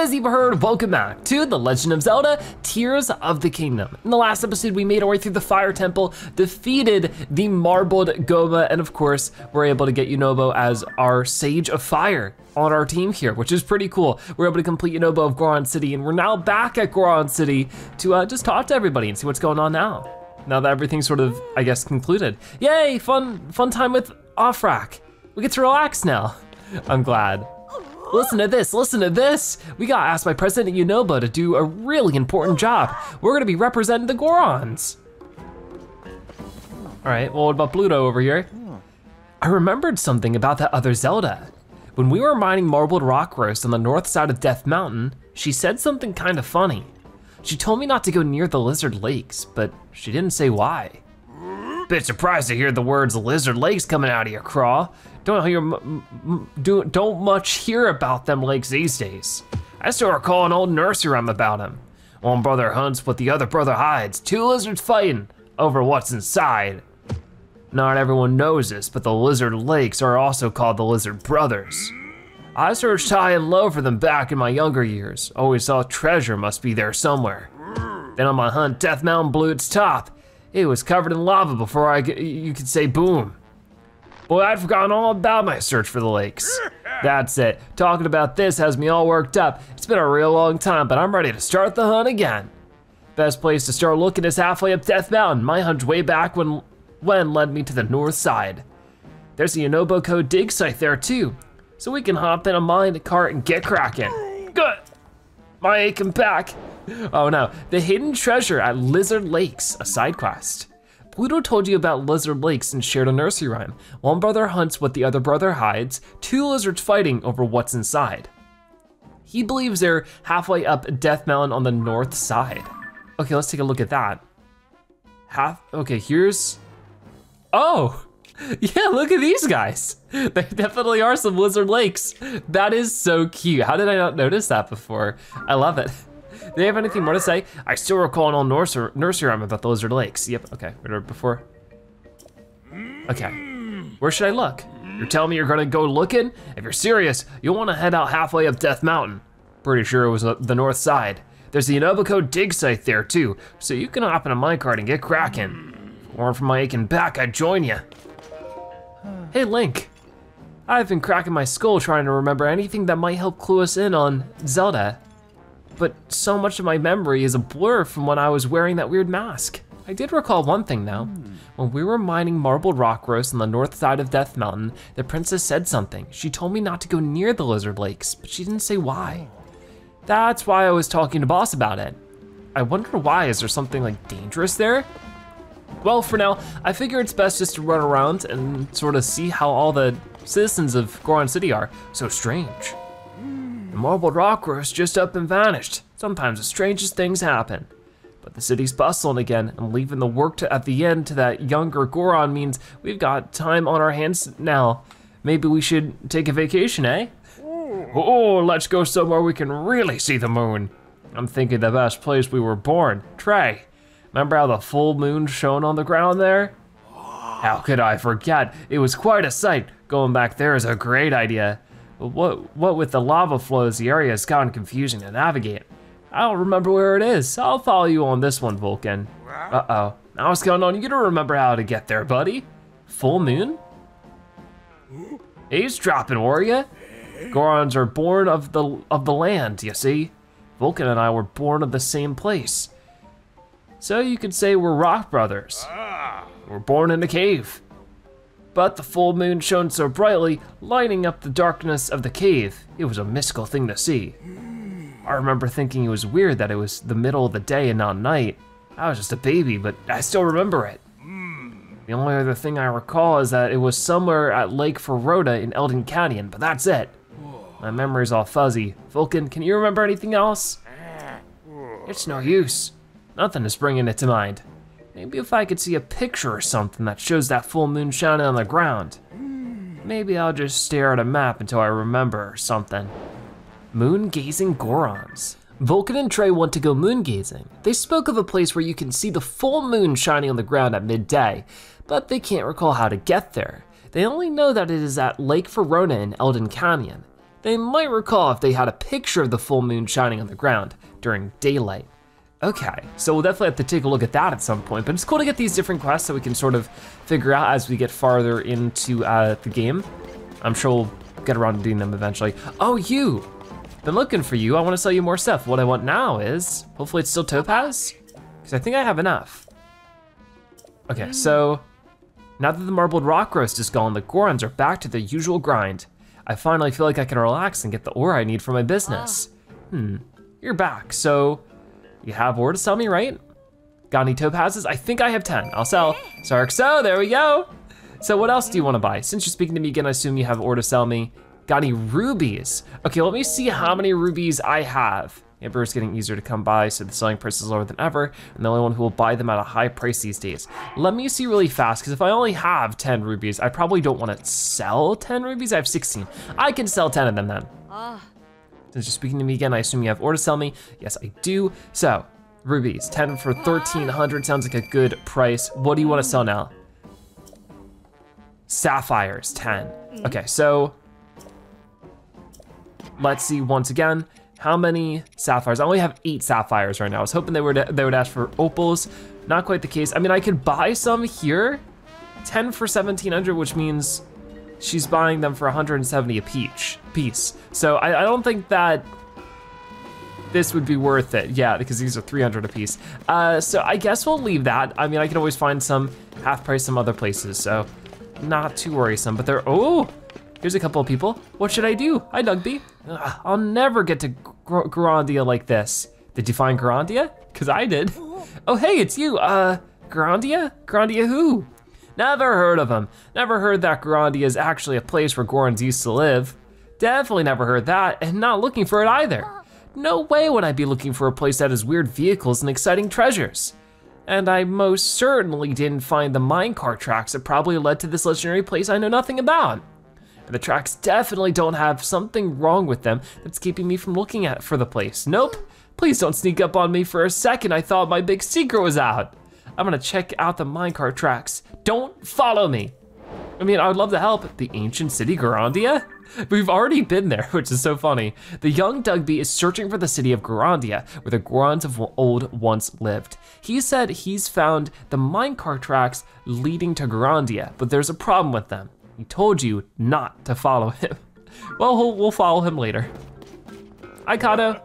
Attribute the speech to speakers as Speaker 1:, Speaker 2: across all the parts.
Speaker 1: as you've heard, welcome back to The Legend of Zelda Tears of the Kingdom. In the last episode, we made our way through the Fire Temple, defeated the Marbled Gohma, and of course, we're able to get Yunobo as our Sage of Fire on our team here, which is pretty cool. We're able to complete Yunobo of Goron City, and we're now back at Goron City to uh, just talk to everybody and see what's going on now. Now that everything's sort of, I guess, concluded. Yay, fun, fun time with Offrak. We get to relax now. I'm glad. Listen to this, listen to this. We got asked by President Yunobo to do a really important job. We're gonna be representing the Gorons. All right, well, what about Pluto over here? I remembered something about that other Zelda. When we were mining marbled rock roast on the north side of Death Mountain, she said something kind of funny. She told me not to go near the lizard lakes, but she didn't say why. Bit surprised to hear the words lizard lakes coming out of your craw. Don't hear, do, don't much hear about them lakes these days. I still recall an old nursery rhyme about them. One brother hunts what the other brother hides. Two lizards fighting over what's inside. Not everyone knows this, but the lizard lakes are also called the lizard brothers. I searched high and low for them back in my younger years. Always thought treasure must be there somewhere. Then on my hunt, Death Mountain blew its top. It was covered in lava before I, you could say boom. Boy, I'd forgotten all about my search for the lakes. That's it, talking about this has me all worked up. It's been a real long time, but I'm ready to start the hunt again. Best place to start looking is halfway up Death Mountain. My hunt way back when, when led me to the north side. There's a YunoboCo dig site there too, so we can hop in a mine cart and get cracking. Good, my aching back. Oh no, the hidden treasure at Lizard Lakes, a side quest. Pluto told you about lizard lakes and shared a nursery rhyme. One brother hunts what the other brother hides, two lizards fighting over what's inside. He believes they're halfway up Death Mountain on the north side. Okay, let's take a look at that. Half, okay, here's, oh, yeah, look at these guys. There definitely are some lizard lakes. That is so cute. How did I not notice that before? I love it. They have anything more to say? I still recall an old nursery, nursery rhyme about the lizard lakes. Yep, okay, right before. Okay, where should I look? You're telling me you're gonna go looking? If you're serious, you'll wanna head out halfway up Death Mountain. Pretty sure it was the north side. There's the Yunobo dig site there too, so you can hop in a minecart and get cracking. Or from my aching back, I'd join you. Hey Link, I've been cracking my skull trying to remember anything that might help clue us in on Zelda but so much of my memory is a blur from when I was wearing that weird mask. I did recall one thing though. Hmm. When we were mining marbled rock roast on the north side of Death Mountain, the princess said something. She told me not to go near the lizard lakes, but she didn't say why. Oh. That's why I was talking to Boss about it. I wonder why, is there something like dangerous there? Well, for now, I figure it's best just to run around and sort of see how all the citizens of Goron City are. So strange. The marbled rock roast just up and vanished. Sometimes the strangest things happen. But the city's bustling again, and leaving the work to, at the end to that younger Goron means we've got time on our hands now. Maybe we should take a vacation, eh? Oh, let's go somewhere we can really see the moon. I'm thinking the best place we were born, Trei. Remember how the full moon shone on the ground there? How could I forget? It was quite a sight. Going back there is a great idea. What, what with the lava flows, the area has gotten confusing to navigate. I don't remember where it is. I'll follow you on this one, Vulcan. Uh-oh. Now what's going on you to remember how to get there, buddy. Full moon? Eavesdropping, were ya? Gorons are born of the of the land, you see. Vulcan and I were born of the same place. So you could say we're rock brothers. We're born in a cave. But the full moon shone so brightly, lighting up the darkness of the cave. It was a mystical thing to see. I remember thinking it was weird that it was the middle of the day and not night. I was just a baby, but I still remember it. The only other thing I recall is that it was somewhere at Lake Feroda in Eldin Canyon, but that's it. My memory's all fuzzy. Vulcan, can you remember anything else? It's no use. Nothing is bringing it to mind. Maybe if I could see a picture or something that shows that full moon shining on the ground. Maybe I'll just stare at a map until I remember something. Moon gazing Gorons. Vulcan and Trey want to go moon gazing. They spoke of a place where you can see the full moon shining on the ground at midday, but they can't recall how to get there. They only know that it is at Lake Feroda in Eldin Canyon. They might recall if they had a picture of the full moon shining on the ground during daylight. Okay, so we'll definitely have to take a look at that at some point, but it's cool to get these different quests so we can sort of figure out as we get farther into uh, the game. I'm sure we'll get around to doing them eventually. Oh, you! Been looking for you, I wanna sell you more stuff. What I want now is, hopefully it's still topaz? Because I think I have enough. Okay, so, now that the marbled rock roast is gone, the Gorons are back to their usual grind. I finally feel like I can relax and get the ore I need for my business. Hmm, you're back, so you have ore to sell me, right? Got any topazes? I think I have 10. I'll sell. Sarkso, there we go. So what else do you wanna buy? Since you're speaking to me again, I assume you have ore to sell me. Got any rubies? Okay, let me see how many rubies I have. Amber is getting easier to come by, so the selling price is lower than ever, and the only one who will buy them at a high price these days. Let me see really fast, because if I only have 10 rubies, I probably don't want to sell 10 rubies. I have 16. I can sell 10 of them then. Ah. Since you're speaking to me again, I assume you have ore to sell me. Yes, I do. So, rubies, 10 for 1300 sounds like a good price. What do you want to sell now? Sapphires, 10. Mm. Okay, so let's see once again. How many sapphires? I only have eight sapphires right now. I was hoping they would they would ask for opals. Not quite the case. I mean, I could buy some here. 10 for 1700, which means she's buying them for 170 a piece. piece. So I, I don't think that this would be worth it. Yeah, because these are 300 a piece. Uh, so I guess we'll leave that. I mean, I can always find some half price some other places, so not too worrisome. But they're, oh, Here's a couple of people. What should I do? Hi, Dugby. I'll never get to Gr Grandia like this. Did you find Grandia? Cause I did. Oh, hey, it's you. Uh, Grandia? Grandia who? Never heard of him. Never heard that Grandia is actually a place where Gorons used to live. Definitely never heard that, and not looking for it either. No way would I be looking for a place that has weird vehicles and exciting treasures. And I most certainly didn't find the minecart tracks that probably led to this legendary place I know nothing about. The tracks definitely don't have something wrong with them that's keeping me from looking at for the place. Nope, please don't sneak up on me for a second. I thought my big secret was out. I'm gonna check out the minecart tracks. Don't follow me. I mean, I would love to help. The ancient city Gorondia? We've already been there, which is so funny. The young Dugby is searching for the city of Gorondia, where the Gorons of old once lived. He said he's found the minecart tracks leading to Gorondia, but there's a problem with them. He told you not to follow him. Well, we'll, follow him later. Hi, Kato.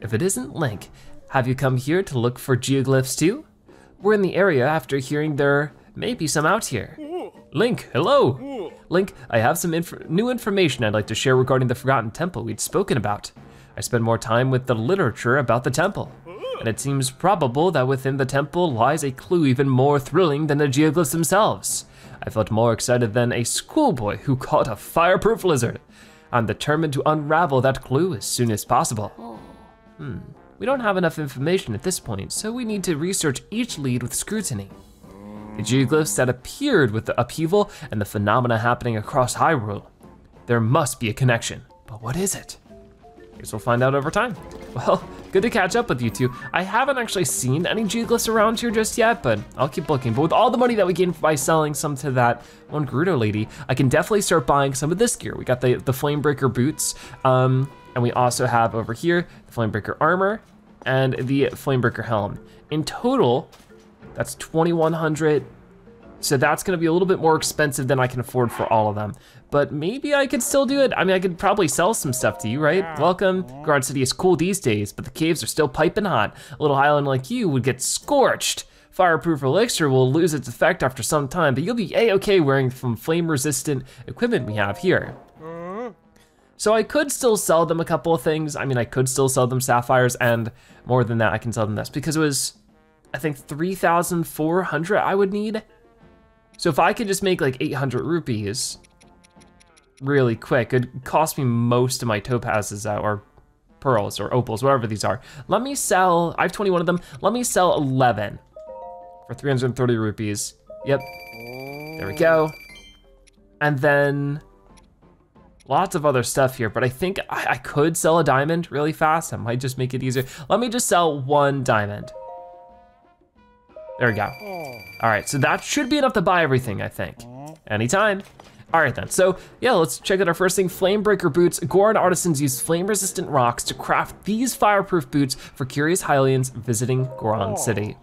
Speaker 1: If it isn't Link, have you come here to look for geoglyphs too? We're in the area after hearing there may be some out here. Link, hello. Link, I have some inf new information I'd like to share regarding the Forgotten Temple we'd spoken about. I spent more time with the literature about the temple, and it seems probable that within the temple lies a clue even more thrilling than the geoglyphs themselves. I felt more excited than a schoolboy who caught a fireproof lizard. I'm determined to unravel that clue as soon as possible. Hmm, we don't have enough information at this point, so we need to research each lead with scrutiny. The geoglyphs that appeared with the upheaval and the phenomena happening across Hyrule. There must be a connection, but what is it? Guess we'll find out over time. Well, good to catch up with you two. I haven't actually seen any geoglyphs around here just yet, but I'll keep looking. But with all the money that we gained by selling some to that one Gerudo lady, I can definitely start buying some of this gear. We got the, the Flamebreaker boots, um, and we also have over here the Flamebreaker armor and the Flamebreaker helm. In total, that's 2,100 so that's gonna be a little bit more expensive than I can afford for all of them. But maybe I could still do it. I mean, I could probably sell some stuff to you, right? Welcome, Goron City is cool these days, but the caves are still piping hot. A little island like you would get scorched. Fireproof elixir will lose its effect after some time, but you'll be a-okay wearing some flame-resistant equipment we have here. Mm-hmm. So I could still sell them a couple of things. I mean, I could still sell them sapphires, and more than that, I can sell them this because it was, I think, 3,400 I would need. So if I could just make like 800 rupees really quick, it'd cost me most of my topazes or pearls or opals, whatever these are. Let me sell, I have 21 of them. Let me sell 11 for 330 rupees. Yep, there we go. And then lots of other stuff here, but I think I, I could sell a diamond really fast. I might just make it easier. Let me just sell one diamond. There we go. All right, so that should be enough to buy everything, I think. Anytime. All right then, so yeah, let's check out our first thing, Flamebreaker boots. Goron artisans use flame-resistant rocks to craft these fireproof boots for curious Hylians visiting Goron City.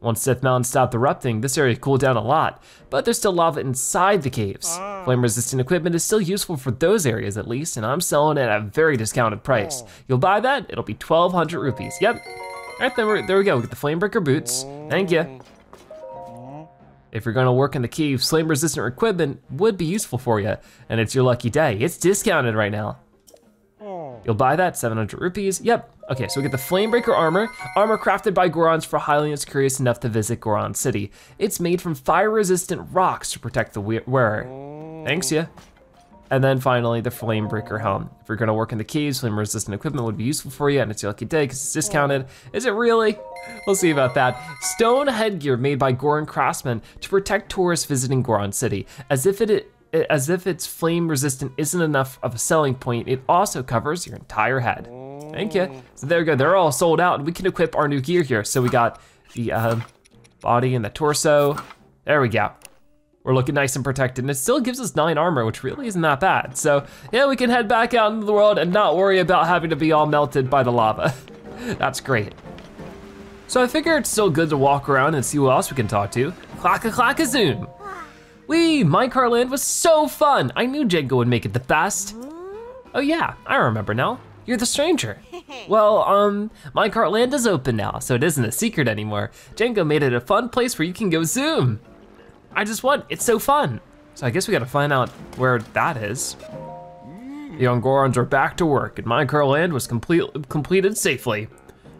Speaker 1: Once Death Mountain stopped erupting, this area cooled down a lot, but there's still lava inside the caves. Flame-resistant equipment is still useful for those areas at least, and I'm selling it at a very discounted price. You'll buy that, it'll be 1,200 rupees, yep. All right, then there we go, we get the Flamebreaker boots, thank you. If you're gonna work in the caves, flame-resistant equipment would be useful for you, and it's your lucky day. It's discounted right now. You'll buy that, 700 rupees. Yep. Okay, so we get the Flamebreaker armor. Armor crafted by Gorons for Hylians curious enough to visit Goron City. It's made from fire-resistant rocks to protect the wearer. Thanks, yeah. And then finally, the Flamebreaker helm. If you're gonna work in the caves, flame-resistant equipment would be useful for you, and it's your lucky day because it's discounted. Is it really? We'll see about that. Stone headgear made by Goron craftsmen to protect tourists visiting Goron City. As if it as if its flame resistant isn't enough of a selling point, it also covers your entire head. Thank you. So there we go, they're all sold out and we can equip our new gear here. So we got the uh, body and the torso. There we go. We're looking nice and protected and it still gives us nine armor, which really isn't that bad. So yeah, we can head back out into the world and not worry about having to be all melted by the lava. That's great. So I figure it's still good to walk around and see who else we can talk to. Clacka clacka zoom. Wee, Minecart Land was so fun. I knew Jenga would make it the best. Oh yeah, I remember now. You're the stranger. Well, um, Minecart Land is open now, so it isn't a secret anymore. Django made it a fun place where you can go zoom. I just won, it's so fun. So I guess we gotta find out where that is. The young are back to work and Minecart Land was complete, completed safely.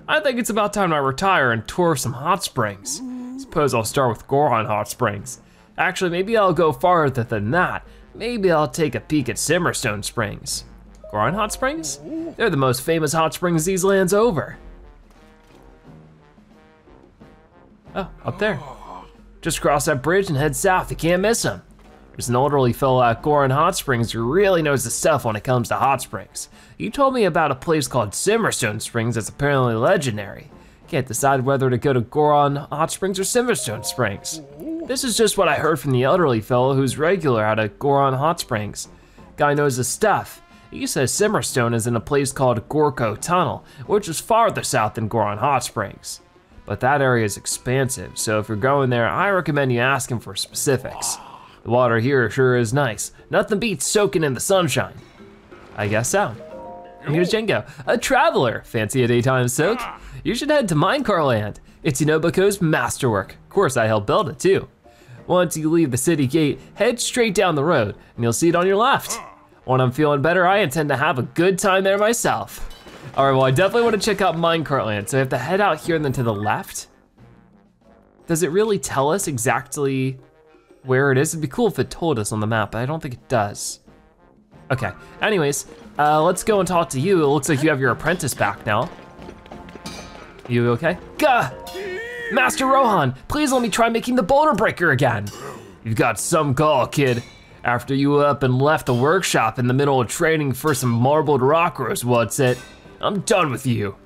Speaker 1: I think it's about time I retire and tour some hot springs. Suppose I'll start with Goron Hot Springs. Actually, maybe I'll go farther than that. Maybe I'll take a peek at Simmerstone Springs. Goron Hot Springs? They're the most famous hot springs these lands over. Oh, up there. Just cross that bridge and head south, you can't miss them. There's an elderly fellow at Goron Hot Springs who really knows the stuff when it comes to hot springs. He told me about a place called Simmerstone Springs that's apparently legendary. Can't decide whether to go to Goron Hot Springs or Simmerstone Springs. This is just what I heard from the elderly fellow who's regular out at Goron Hot Springs. Guy knows his stuff. He says Simmerstone is in a place called Gorko Tunnel, which is farther south than Goron Hot Springs. But that area is expansive, so if you're going there, I recommend you ask him for specifics. The water here sure is nice. Nothing beats soaking in the sunshine. I guess so. Here's Jengo, a traveler. Fancy a daytime soak? You should head to Minecart Land. It's YunoboCo's masterwork. Of course, I helped build it too. Once you leave the city gate, head straight down the road and you'll see it on your left. When I'm feeling better, I intend to have a good time there myself. All right, well, I definitely want to check out Minecart Land. So I have to head out here and then to the left. Does it really tell us exactly where it is? It'd be cool if it told us on the map, but I don't think it does. Okay, anyways, uh, let's go and talk to you. It looks like you have your apprentice back now. You okay? Gah! Master Rohan, please let me try making the boulder breaker again. You've got some gall, kid. After you up and left the workshop in the middle of training for some marbled rock roast, what's it? I'm done with you.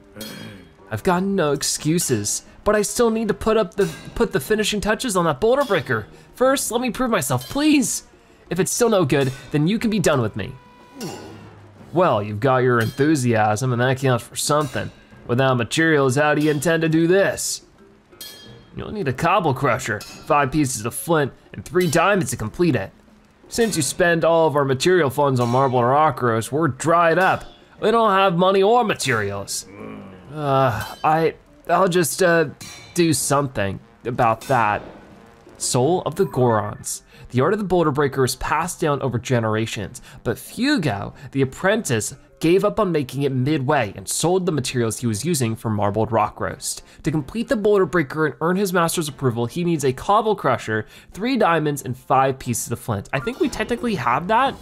Speaker 1: I've got no excuses, but I still need to put up the put the finishing touches on that boulder breaker. First, let me prove myself, please. If it's still no good, then you can be done with me. Well, you've got your enthusiasm and that counts for something. Without materials, how do you intend to do this? You'll need a cobble crusher, five pieces of flint, and three diamonds to complete it. Since you spend all of our material funds on marble rock roast, we're dried up. We don't have money or materials. Uh, I, I'll just uh, do something about that. Soul of the Gorons. The art of the boulder breaker is passed down over generations, but Fugo, the apprentice, gave up on making it midway and sold the materials he was using for marbled rock roast. To complete the boulder breaker and earn his master's approval, he needs a cobble crusher, three diamonds, and five pieces of flint. I think we technically have that,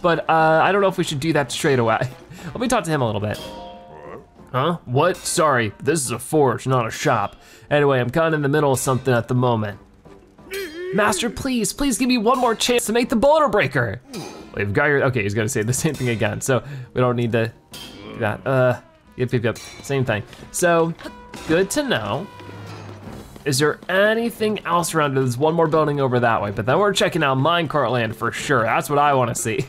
Speaker 1: but uh, I don't know if we should do that straight away. Let me talk to him a little bit. Huh? What? Sorry, this is a forge, not a shop. Anyway, I'm kind of in the middle of something at the moment. Master, please, please give me one more chance to make the boulder breaker. We've got your, okay, he's gonna say the same thing again, so we don't need to do that. Uh, yep, yep, yep, same thing. So, good to know. Is there anything else around? There's one more building over that way, but then we're checking out minecart land for sure. That's what I wanna see.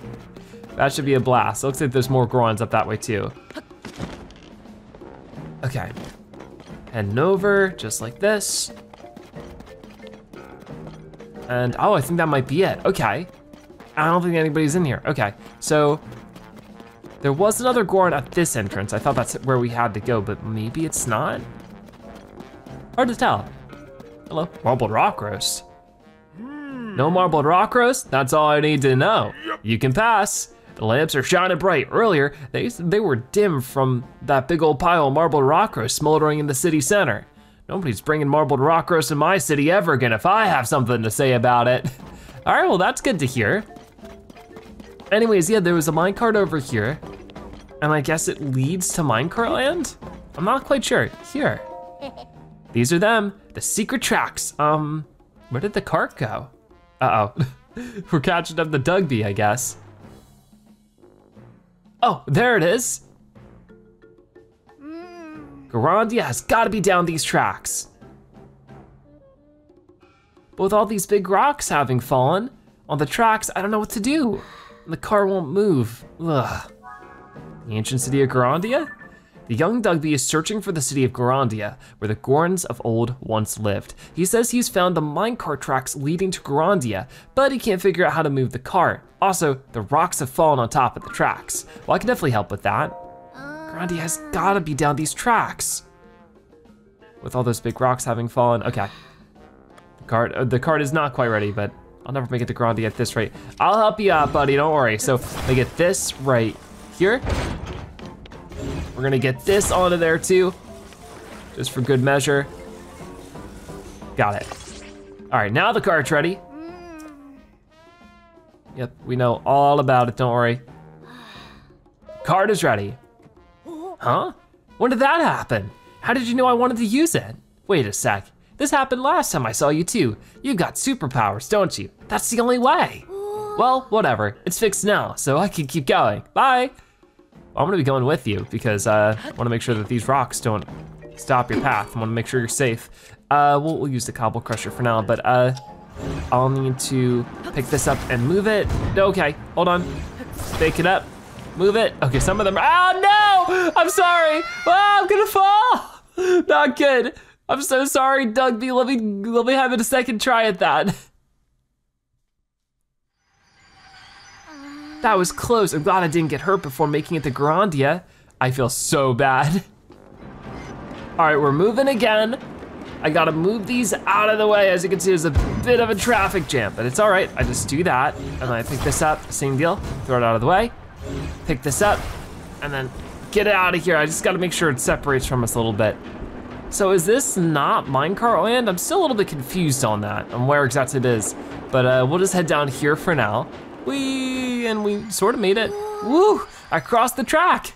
Speaker 1: That should be a blast. Looks like there's more Gorons up that way too. Okay. Heading over, just like this. And, oh, I think that might be it, okay. I don't think anybody's in here, okay. So, there was another Goron at this entrance. I thought that's where we had to go, but maybe it's not? Hard to tell. Hello, marbled rock roast. No marbled rock roast? That's all I need to know. You can pass. The lamps are shining bright. Earlier, they, they were dim from that big old pile of marbled rock roast smoldering in the city center. Nobody's bringing marbled rock roast in my city ever again if I have something to say about it. All right, well that's good to hear. Anyways, yeah, there was a minecart over here, and I guess it leads to minecart land? I'm not quite sure. Here. These are them, the secret tracks. Um, where did the cart go? Uh-oh. We're catching up the Dugby, I guess. Oh, there it is. Hmm. Gorondia has gotta be down these tracks. But with all these big rocks having fallen on the tracks, I don't know what to do. The car won't move, ugh. The ancient city of Gorondia? The young Dugby is searching for the city of Gorondia, where the Gorons of old once lived. He says he's found the minecart tracks leading to Gorondia, but he can't figure out how to move the cart. Also, the rocks have fallen on top of the tracks. Well, I can definitely help with that. Gorondia has gotta be down these tracks. With all those big rocks having fallen, okay. The cart, uh, the cart is not quite ready, but I'll never make it to Gorondia at this rate. I'll help you out, buddy, don't worry. So, I get this right here. We're gonna get this onto there too, just for good measure. Got it. All right, now the cart's ready. Yep, we know all about it, don't worry. Card is ready. Huh? When did that happen? How did you know I wanted to use it? Wait a sec, this happened last time I saw you too. You've got superpowers, don't you? That's the only way. Well, whatever, it's fixed now, so I can keep going. Bye. I'm gonna be going with you because uh, I wanna make sure that these rocks don't stop your path. I wanna make sure you're safe. Uh, we'll, we'll use the cobble crusher for now, but uh, I'll need to pick this up and move it. Okay, hold on. Pick it up, move it. Okay, some of them, oh no! I'm sorry, oh, I'm gonna fall! Not good. I'm so sorry, Dugby. Let me, let me have a second try at that. That was close. I'm glad I didn't get hurt before making it to Grandia. I feel so bad. All right, we're moving again. I gotta move these out of the way. As you can see, there's a bit of a traffic jam, but it's all right. I just do that, and then I pick this up, same deal, throw it out of the way, pick this up, and then get it out of here. I just gotta make sure it separates from us a little bit. So is this not minecart land? I'm still a little bit confused on that, on where exactly it is. But uh, we'll just head down here for now. We and we sort of made it. Woo! I crossed the track.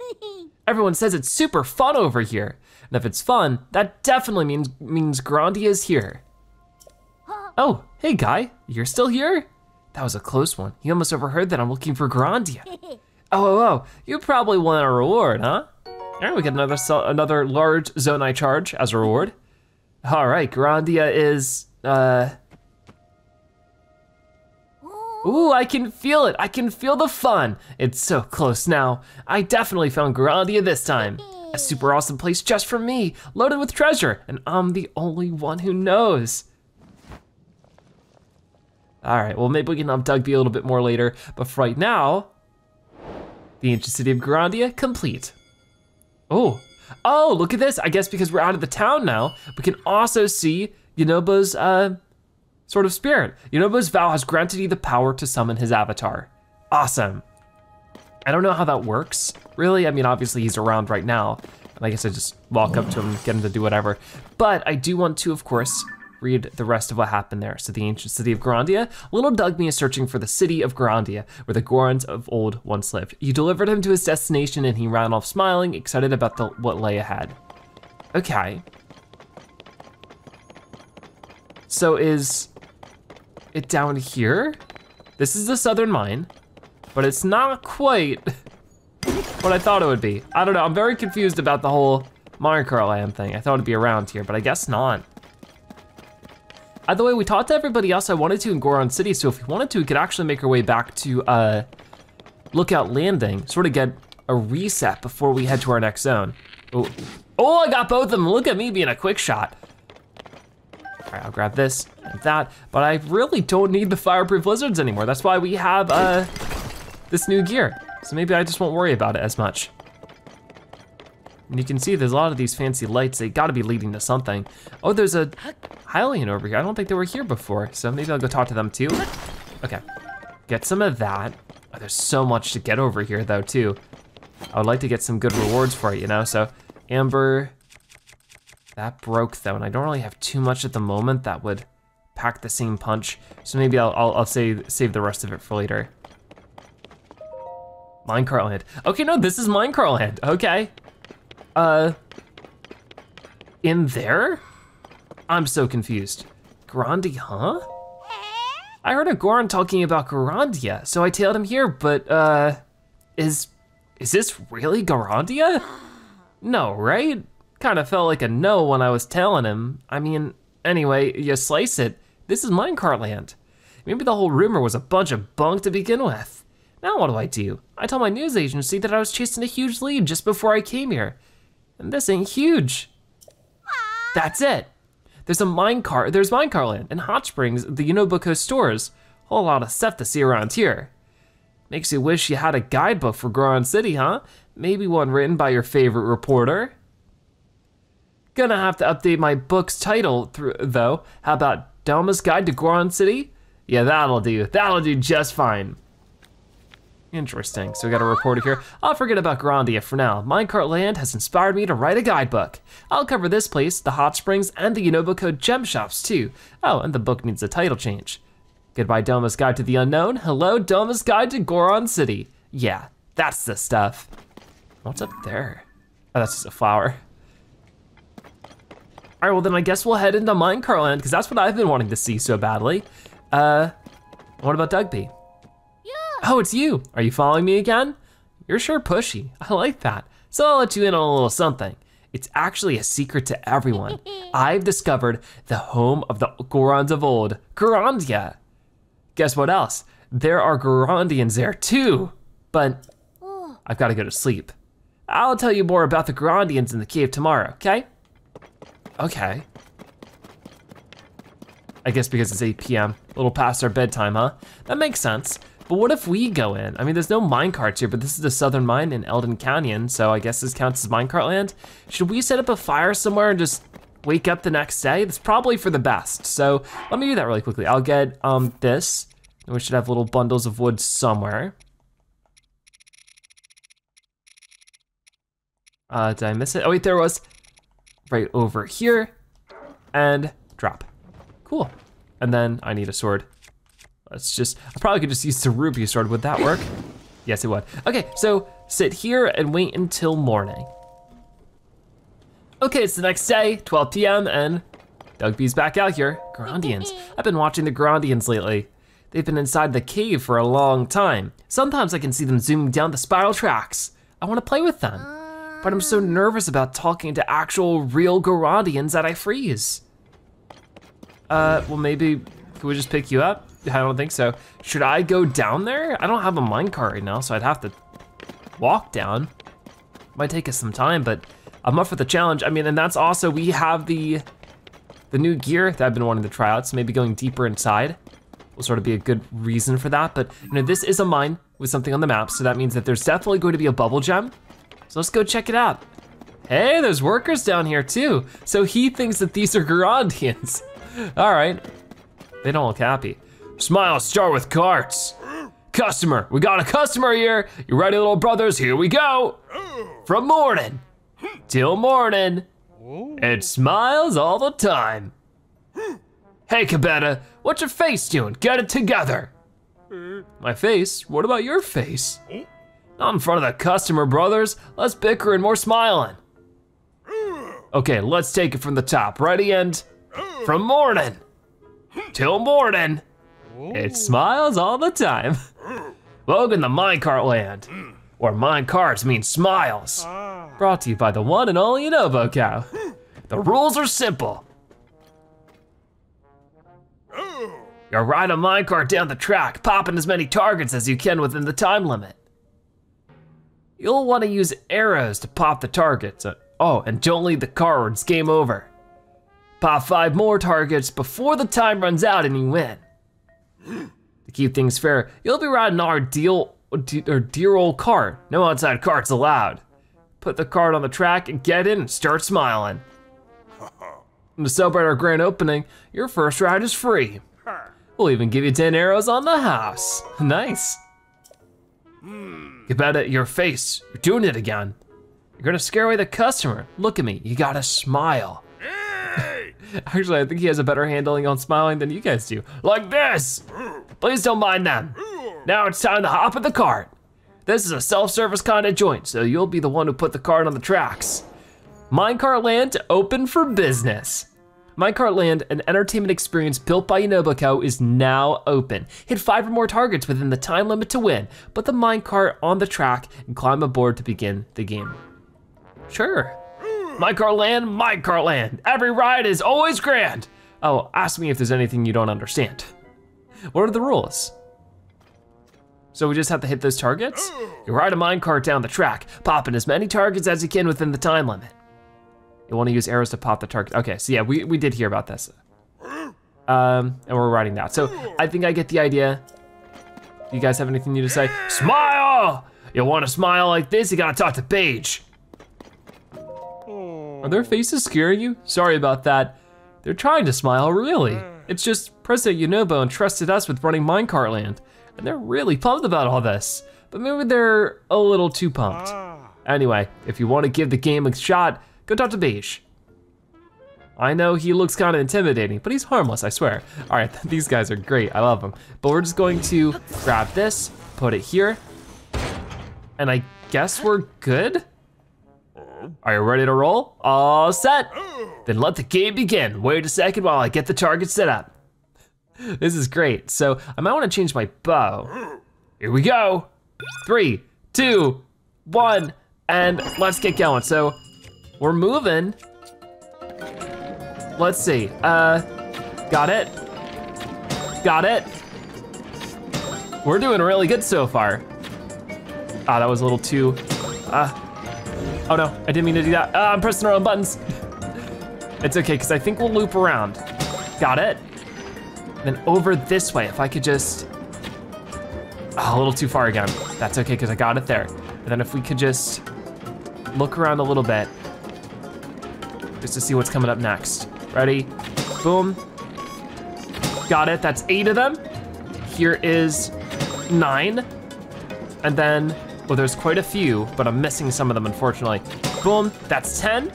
Speaker 1: Everyone says it's super fun over here. And if it's fun, that definitely means means Grandia is here. Oh, hey guy, you're still here? That was a close one. You almost overheard that I'm looking for Grandia. Oh, oh, oh, you probably want a reward, huh? All right, we get another another large Zonai charge as a reward. All right, Grandia is, uh, Ooh, I can feel it. I can feel the fun. It's so close now. I definitely found Gorondia this time. A super awesome place just for me, loaded with treasure, and I'm the only one who knows. All right, well maybe we can up Dugby a little bit more later, but for right now, the ancient city of Gorondia complete. Oh, oh, look at this. I guess because we're out of the town now, we can also see Yunobo's uh, sort of spirit. Yunobo's vow has granted you the power to summon his avatar. Awesome. I don't know how that works, really. I mean, obviously he's around right now. And I guess I just walk up to him, get him to do whatever. But I do want to, of course, read the rest of what happened there. So the ancient city of Gorondia, little Dugby is searching for the city of Gorondia, where the Gorons of old once lived. You delivered him to his destination and he ran off smiling, excited about the, what lay ahead. Okay. So is it down here? This is the southern mine, but it's not quite what I thought it would be. I don't know, I'm very confused about the whole minecart land thing. I thought it'd be around here, but I guess not. Either way, we talked to everybody else I wanted to in Goron City, so if we wanted to, we could actually make our way back to uh, Lookout Landing, sort of get a reset before we head to our next zone. Oh, oh I got both of them. Look at me being a quick shot. All right, I'll grab this and that, but I really don't need the fireproof lizards anymore. That's why we have uh, this new gear. So maybe I just won't worry about it as much. And you can see there's a lot of these fancy lights. They gotta be leading to something. Oh, there's a Hylian over here. I don't think they were here before. So maybe I'll go talk to them too. Okay, get some of that. Oh, there's so much to get over here though too. I would like to get some good rewards for it, you know? So Amber, that broke though, and I don't really have too much at the moment that would pack the same punch. So maybe I'll, I'll, I'll save, save the rest of it for later. Minecart land. Okay, no, this is Minecart land, okay. Uh, in there? I'm so confused. Grandi, huh? I heard a Goron talking about Gorondia, so I tailed him here, but uh, is, is this really Gorondia? No, right? Kind of felt like a no when I was telling him. I mean, anyway, you slice it, this is Minecart land. Maybe the whole rumor was a bunch of bunk to begin with. Now what do I do? I told my news agency that I was chasing a huge lead just before I came here. And this ain't huge. That's it. There's a minecart, there's Minecart land in Hot Springs, the YunoboCo stores. Whole lot of stuff to see around here. Makes you wish you had a guidebook for Goron City, huh? Maybe one written by your favorite reporter. Gonna have to update my book's title though. How about Delma's Guide to Goron City? Yeah, that'll do. That'll do just fine. Interesting, so we got a reporter here. I'll forget about Grandia for now. Minecart Land has inspired me to write a guidebook. I'll cover this place, the hot springs, and the YunoboCo gem shops too. Oh, and the book needs a title change. Goodbye, Doma's Guide to the Unknown. Hello, Doma's Guide to Goron City. Yeah, that's the stuff. What's up there? Oh, that's just a flower. All right, well then I guess we'll head into Minecart Land because that's what I've been wanting to see so badly. Uh, what about Dugby? Oh, it's you. Are you following me again? You're sure pushy. I like that. So I'll let you in on a little something. It's actually a secret to everyone. I've discovered the home of the Gorons of old, Gorondia. Guess what else? There are Gorondians there too. But I've got to go to sleep. I'll tell you more about the Gorondians in the cave tomorrow, okay? Okay. I guess because it's 8 p.m., a little past our bedtime, huh? That makes sense. But what if we go in? I mean, there's no minecarts here, but this is the southern mine in Eldin Canyon, so I guess this counts as minecart land. Should we set up a fire somewhere and just wake up the next day? It's probably for the best. So let me do that really quickly. I'll get um this, and we should have little bundles of wood somewhere. Uh, did I miss it? Oh wait, there was. Right over here, and drop. Cool. And then I need a sword. Let's just, I probably could just use the ruby sword. Would that work? Yes, it would. Okay, so sit here and wait until morning. Okay, it's the next day, 12 p.m., and Dugby's back out here. Gorondians. I've been watching the Gorondians lately. They've been inside the cave for a long time. Sometimes I can see them zooming down the spiral tracks. I want to play with them, oh. But I'm so nervous about talking to actual real Gorondians that I freeze. Uh, well maybe, could we just pick you up? I don't think so. Should I go down there? I don't have a minecart right now, so I'd have to walk down. Might take us some time, but I'm up for the challenge. I mean, and that's also, we have the, the new gear that I've been wanting to try out, so maybe going deeper inside will sort of be a good reason for that. But you know, this is a mine with something on the map, so that means that there's definitely going to be a Bubbul Gem. So let's go check it out. Hey, there's workers down here too. So he thinks that these are Gorondians. All right, they don't look happy. Smile, start with carts. Customer, we got a customer here. You ready, little brothers? Here we go. From morning till morning. It smiles all the time. Hey, Cabetta, what's your face doing? Get it together. My face? What about your face? Not in front of the customer, brothers. Less bickering, more smiling. Okay, let's take it from the top. Ready and from morning till morning. It smiles all the time. Welcome to minecart land. or mine carts mean smiles. Brought to you by the one and only YunoboCo. The rules are simple. You ride a minecart down the track, popping as many targets as you can within the time limit. You'll want to use arrows to pop the targets. Uh, oh, and don't leave the car or it's game over. Pop five more targets before the time runs out and you win. To keep things fair, you'll be riding our deal, or dear old cart. No outside carts allowed. Put the cart on the track and get in and start smiling. to celebrate our grand opening, your first ride is free. We'll even give you 10 arrows on the house. Nice. Hmm. Get better at your face. You're doing it again. You're gonna scare away the customer. Look at me, you gotta smile. Actually, I think he has a better handling on smiling than you guys do. Like this. Please don't mind them. Now it's time to hop in the cart. This is a self-service kind of joint, so you'll be the one who put the cart on the tracks. Minecart Land open for business. Minecart Land, an entertainment experience built by Yunobo is now open. Hit five or more targets within the time limit to win. Put the minecart on the track and climb aboard to begin the game. Sure. Minecart Land, Minecart Land. Every ride is always grand. Oh, ask me if there's anything you don't understand. What are the rules? So we just have to hit those targets? You ride a minecart down the track, popping as many targets as you can within the time limit. You wanna use arrows to pop the target. Okay, so yeah, we, we did hear about this. Um, and we're writing that. So I think I get the idea. You guys have anything new to say? Smile! You wanna smile like this, you gotta talk to Paige. Are their faces scaring you? Sorry about that. They're trying to smile, really. It's just President Yunobo entrusted us with running Minecart Land, and they're really pumped about all this. But maybe they're a little too pumped. Anyway, if you want to give the game a shot, Go talk to Beige. I know he looks kind of intimidating, but he's harmless, I swear. All right, these guys are great, I love them. But we're just going to grab this, put it here, and I guess we're good? Are you ready to roll? All set. Then let the game begin. Wait a second while I get the target set up. This is great. So I might wanna change my bow. Here we go. Three, two, one, and let's get going. So we're moving. Let's see, uh, got it. Got it. We're doing really good so far. Ah, that was a little too, uh, oh no, I didn't mean to do that. Uh, I'm pressing the wrong buttons. it's okay, because I think we'll loop around. Got it. Then over this way, if I could just, oh, a little too far again. That's okay, because I got it there. And then if we could just look around a little bit, just to see what's coming up next. Ready? Boom. Got it, that's eight of them. Here is nine. And then, well, there's quite a few, but I'm missing some of them, unfortunately. Boom, that's 10.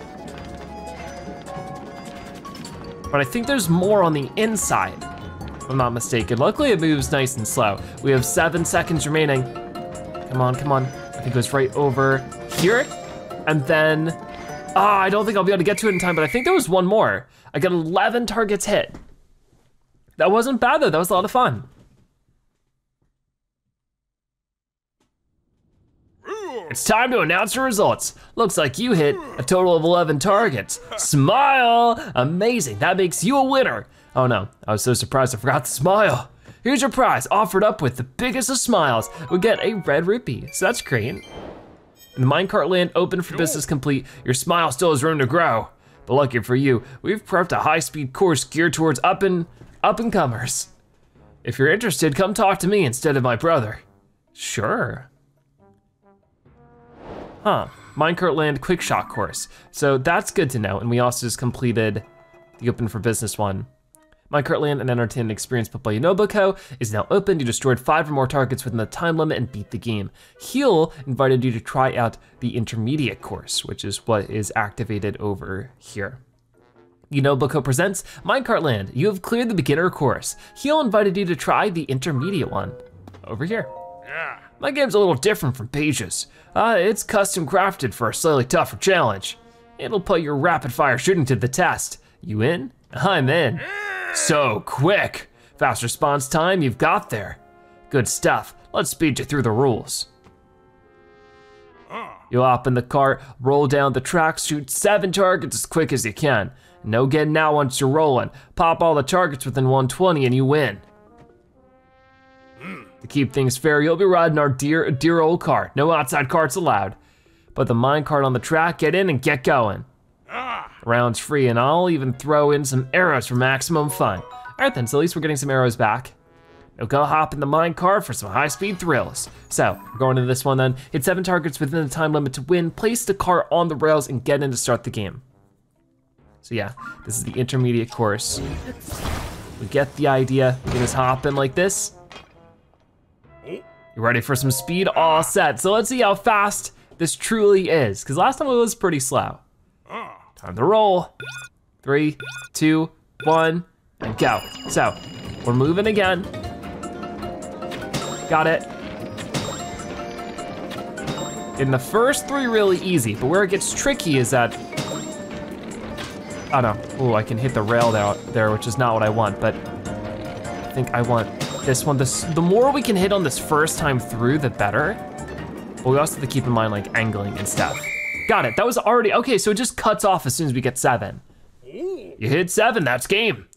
Speaker 1: But I think there's more on the inside, if I'm not mistaken. Luckily, it moves nice and slow. We have seven seconds remaining. Come on, come on. I think it goes right over here. And then Ah, I don't think I'll be able to get to it in time, but I think there was one more. I got 11 targets hit. That wasn't bad though, that was a lot of fun. It's time to announce the results. Looks like you hit a total of 11 targets. Smile! Amazing, that makes you a winner. Oh no, I was so surprised I forgot to smile. Here's your prize, offered up with the biggest of smiles. We get a red rupee, so that's great. Minecart land open for business complete, your smile still has room to grow. But lucky for you, we've prepped a high-speed course geared towards up and up and comers. If you're interested, come talk to me instead of my brother. Sure. Huh, Minecart Land Quick Shot course. So that's good to know, and we also just completed the open for business one. Minecart Land, an entertainment experience by Yunobo is now open. You destroyed five or more targets within the time limit and beat the game. Heal invited you to try out the intermediate course, which is what is activated over here. Yunobo presents Minecart Land. You have cleared the beginner course. Heal invited you to try the intermediate one over here. Yeah. My game's a little different from Paige's. Uh, it's custom crafted for a slightly tougher challenge. It'll put your rapid fire shooting to the test. You in? I'm in. Yeah. So quick. Fast response time, you've got there. Good stuff. Let's speed you through the rules. Ah. You hop in the cart, roll down the track, shoot seven targets as quick as you can. No getting out once you're rolling. Pop all the targets within 120 and you win. Hmm. To keep things fair, you'll be riding our dear, dear old cart. No outside carts allowed. Put the mine cart on the track, get in and get going. Round's free and I'll even throw in some arrows for maximum fun. All right then, so at least we're getting some arrows back. Now go hop in the mine cart for some high speed thrills. So, we're going into this one then. Hit seven targets within the time limit to win, place the cart on the rails and get in to start the game. So yeah, this is the intermediate course. We get the idea, we can just hop in like this. You ready for some speed? All set, so let's see how fast this truly is, because last time it was pretty slow. Time to roll. Three, two, one, and go. So, we're moving again. Got it. In the first three, really easy, but where it gets tricky is that, oh no, oh, I can hit the rail out there, which is not what I want, but I think I want this one. This, the more we can hit on this first time through, the better. But we also have to keep in mind like angling and stuff. Got it, that was already, okay, so it just cuts off as soon as we get seven. You hit seven, that's game.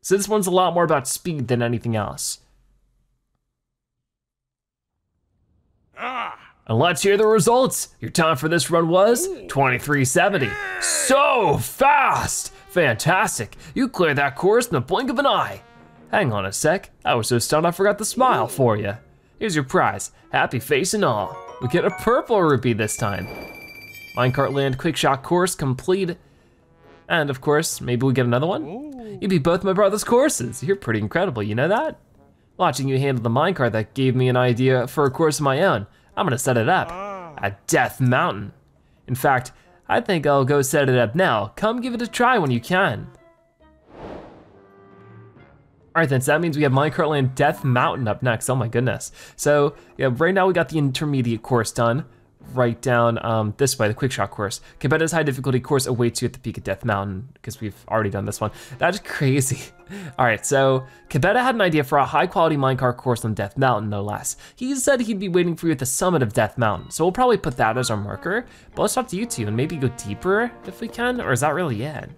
Speaker 1: So this one's a lot more about speed than anything else. And let's hear the results. Your time for this run was 2370. So fast! Fantastic. You cleared that course in the blink of an eye. Hang on a sec. I was so stunned I forgot to smile for you. Here's your prize. Happy face and all. We get a purple rupee this time. Minecart Land Quick Shot course complete. And of course, maybe we get another one? You beat both my brother's courses. You're pretty incredible, you know that? Watching you handle the minecart that gave me an idea for a course of my own. I'm gonna set it up ah. at Death Mountain. In fact, I think I'll go set it up now. Come give it a try when you can. All right then, so that means we have Minecart Land Death Mountain up next, oh my goodness. So yeah, right now we got the intermediate course done. Right down um, this way, the quick shot course. Cabeta's high difficulty course awaits you at the peak of Death Mountain, because we've already done this one. That's crazy. All right, so Cabeta had an idea for a high quality minecart course on Death Mountain, no less. He said he'd be waiting for you at the summit of Death Mountain, so we'll probably put that as our marker, but let's talk to you two and maybe go deeper if we can, or is that really it?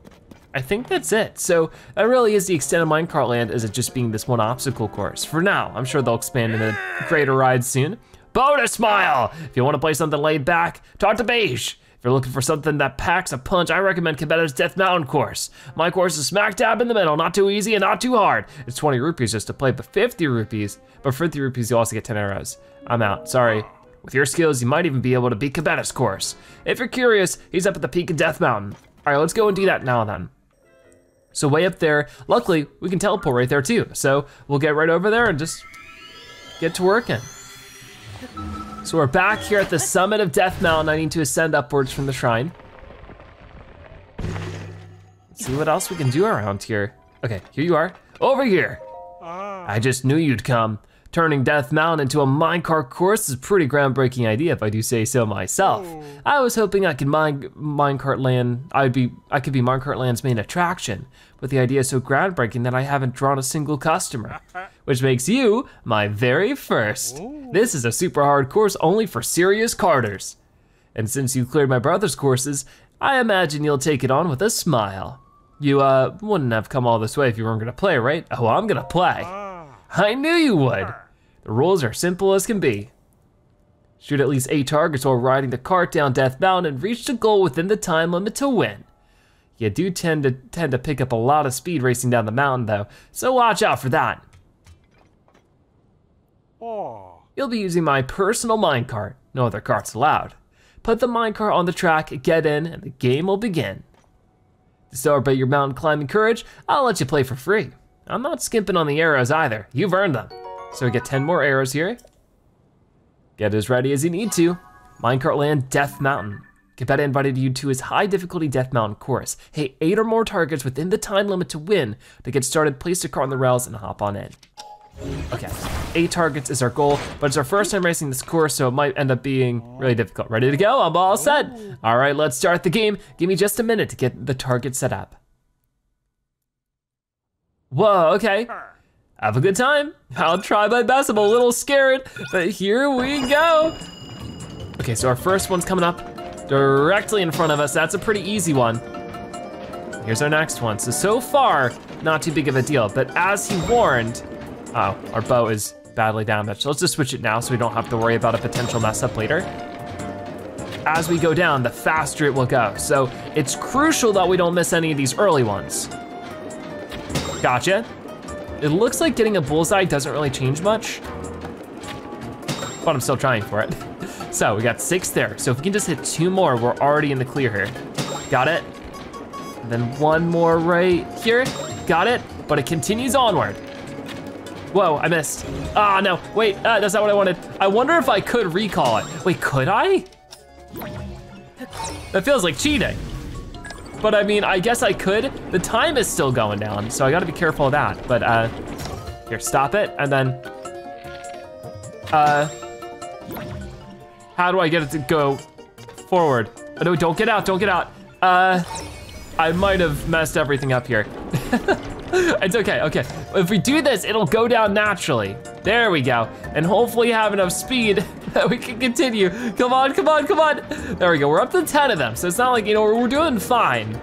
Speaker 1: I think that's it. So that really is the extent of Minecart Land as it just being this one obstacle course. For now, I'm sure they'll expand into greater rides soon. Bonus smile! If you wanna play something laid back, talk to Beige. If you're looking for something that packs a punch, I recommend Cabeta's Death Mountain course. My course is smack dab in the middle, not too easy and not too hard. It's 20 rupees just to play, but 50 rupees. But for 50 rupees, you also get 10 arrows. I'm out, sorry. With your skills, you might even be able to beat Cabeta's course. If you're curious, he's up at the peak of Death Mountain. All right, let's go and do that now then. So way up there, luckily, we can teleport right there too. So we'll get right over there and just get to working. So we're back here at the summit of Death Mountain. I need to ascend upwards from the shrine. Let's see what else we can do around here. Okay, here you are, over here. Ah. I just knew you'd come. Turning Death Mountain into a minecart course is a pretty groundbreaking idea if I do say so myself. I was hoping I could mine minecart land, I'd be I could be minecart land's main attraction, but the idea is so groundbreaking that I haven't drawn a single customer, which makes you my very first. This is a super hard course only for serious carters. And since you cleared my brother's courses, I imagine you'll take it on with a smile. You uh wouldn't have come all this way if you weren't gonna play, right? Oh, I'm gonna play. I knew you would. The rules are simple as can be. Shoot at least eight targets while riding the cart down Death Mountain and reach the goal within the time limit to win. You do tend to tend to pick up a lot of speed racing down the mountain though, so watch out for that.
Speaker 2: Oh.
Speaker 1: You'll be using my personal minecart, no other carts allowed. Put the minecart on the track, get in, and the game will begin. To celebrate your mountain climbing courage, I'll let you play for free. I'm not skimping on the arrows either, you've earned them. So we get 10 more arrows here. Get as ready as you need to. Minecart Land Death Mountain. Cabeta invited you to his high difficulty Death Mountain course. Hey, eight or more targets within the time limit to win. To get started, place your cart on the rails and hop on in. Okay, eight targets is our goal, but it's our first time racing this course, so it might end up being really difficult. Ready to go? I'm all set. All right, let's start the game. Give me just a minute to get the target set up. Whoa, okay. Have a good time. I'll try my best. I'm a little scared, but here we go. Okay, so our first one's coming up directly in front of us. That's a pretty easy one. Here's our next one. So, so far, not too big of a deal, but as he warned, oh, our bow is badly damaged. So let's just switch it now so we don't have to worry about a potential mess up later. As we go down, the faster it will go. So it's crucial that we don't miss any of these early ones. Gotcha. It looks like getting a bullseye doesn't really change much, but I'm still trying for it. So we got six there. So if we can just hit two more, we're already in the clear here. Got it? Then one more right here. Got it, but it continues onward. Whoa, I missed. Ah, no, wait, uh, that's not what I wanted. I wonder if I could recall it. Wait, could I? That feels like cheating. But I mean, I guess I could. The time is still going down, so I gotta be careful of that. But uh, here, stop it, and then, uh, how do I get it to go forward? Oh, no, don't get out, don't get out. Uh, I might have messed everything up here. it's okay, okay. If we do this, it'll go down naturally. There we go. And hopefully have enough speed that we can continue. Come on, come on, come on. There we go, we're up to 10 of them. So it's not like, you know, we're doing fine.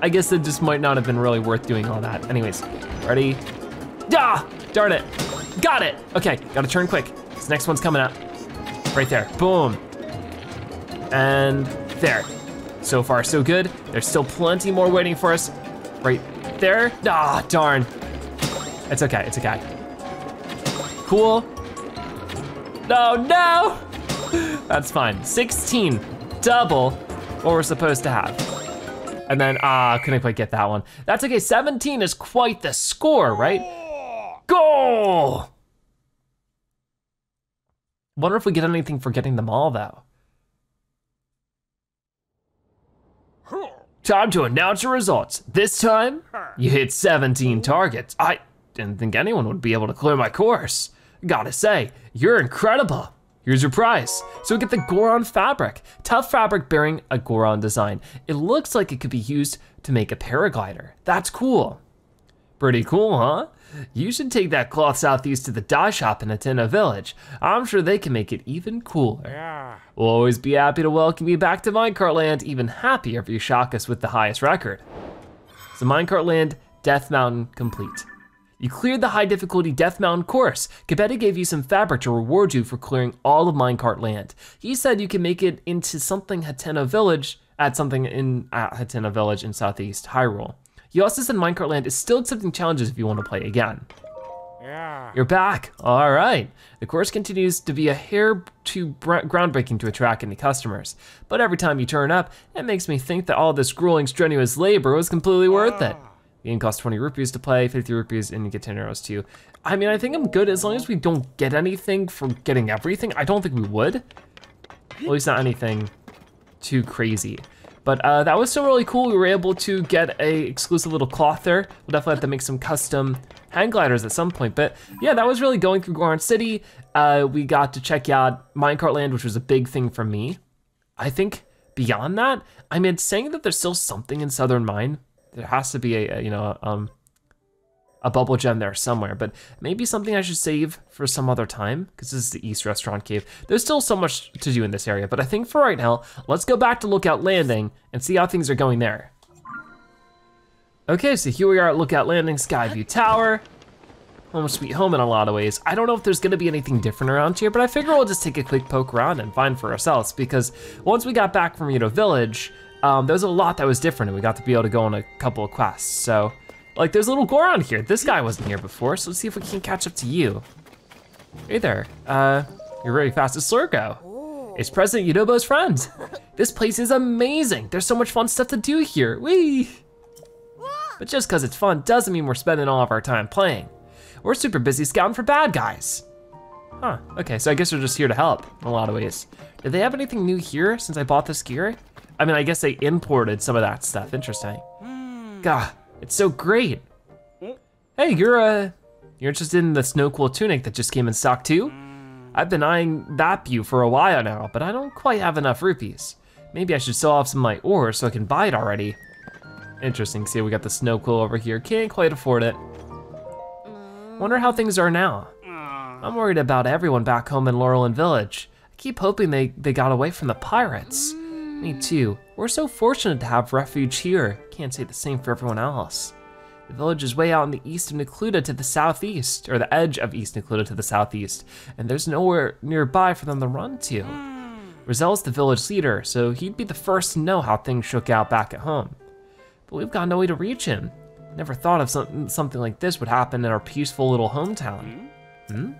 Speaker 1: I guess it just might not have been really worth doing all that. Anyways, ready? Ah, darn it. Got it. Okay, gotta turn quick. This next one's coming up. Right there, boom. And there. So far, so good. There's still plenty more waiting for us. Right there. Ah, darn. It's okay, it's okay. Cool. No, no! That's fine. 16, double what we're supposed to have. And then, ah, couldn't quite get that one. That's okay, 17 is quite the score, right? Goal! Wonder if we get anything for getting them all though. Time to announce your results. This time, you hit 17 targets. I didn't think anyone would be able to clear my course. Gotta say, you're incredible. Here's your prize. So we get the Goron fabric, tough fabric bearing a Goron design. It looks like it could be used to make a paraglider. That's cool. Pretty cool, huh? You should take that cloth southeast to the dye shop in Hateno Village. I'm sure they can make it even cooler. Yeah. We'll always be happy to welcome you back to Minecart Land, even happier if you shock us with the highest record. So Minecart Land, Death Mountain complete. You cleared the high difficulty Death Mountain course. Cabeta gave you some fabric to reward you for clearing all of Minecart Land. He said you can make it into something Hateno Village, at something in at Hateno Village in Southeast Hyrule. Also said Minecart Land is still accepting challenges if you want to play again. Yeah. You're back, all right. The course continues to be a hair too groundbreaking to attract any customers. But every time you turn up, it makes me think that all this grueling, strenuous labor was completely worth it. Ah. The game costs 20 rupees to play, 50 rupees, and you get 10 arrows too. I mean, I think I'm good as long as we don't get anything for getting everything. I don't think we would. At least not anything too crazy. But uh, that was still really cool. We were able to get a exclusive little cloth there. We'll definitely have to make some custom hang gliders at some point. But yeah, that was really going through Goron City. Uh, we got to check out Minecart Land, which was a big thing for me. I think beyond that, I mean, saying that there's still something in Southern Mine, there has to be a, a you know, um, a Bubbul Gem there somewhere, but maybe something I should save for some other time, because this is the East Restaurant Cave. There's still so much to do in this area, but I think for right now, let's go back to Lookout Landing and see how things are going there. Okay, so here we are at Lookout Landing, Skyview Tower. Home sweet home in a lot of ways. I don't know if there's gonna be anything different around here, but I figure we'll just take a quick poke around and find for ourselves, because once we got back from Rito Village, um, there was a lot that was different and we got to be able to go on a couple of quests, so like there's a little Goron here. This guy wasn't here before, so let's see if we can catch up to you. Hey there, uh, you're very fast as Slurgo. It's President Yunobo's friend. This place is amazing. There's so much fun stuff to do here, wee. But just cause it's fun doesn't mean we're spending all of our time playing. We're super busy scouting for bad guys. Huh, okay, so I guess we're just here to help in a lot of ways. Did they have anything new here since I bought this gear? I mean, I guess they imported some of that stuff, interesting. God, it's so great. Hey, you're uh, you're interested in the Snowquill tunic that just came in stock too? I've been eyeing that view for a while now, but I don't quite have enough rupees. Maybe I should sell off some of my ore so I can buy it already. Interesting, see we got the Snowquill over here. Can't quite afford it. Wonder how things are now. I'm worried about everyone back home in Lurelin Village. I keep hoping they, they got away from the pirates. Me too. We're so fortunate to have refuge here. Can't say the same for everyone else. The village is way out in the east of Necluda to the southeast, or the edge of East Necluda to the southeast, and there's nowhere nearby for them to run to. Rozel's the village leader, so he'd be the first to know how things shook out back at home. But we've got no way to reach him. Never thought of something, something like this would happen in our peaceful little hometown. Hmm?